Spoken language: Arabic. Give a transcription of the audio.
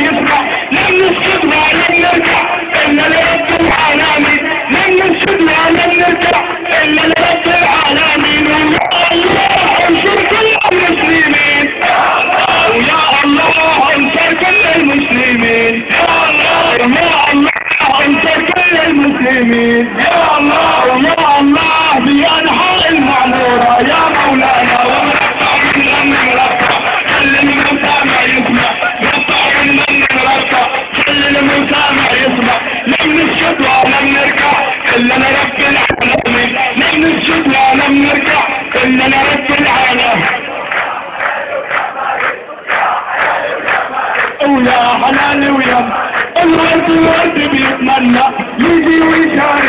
isso, cara. شفنا لم نرجع إلا نرد العالم ويا حلال ويا الورد ورد بيتمنى يجي ويشارك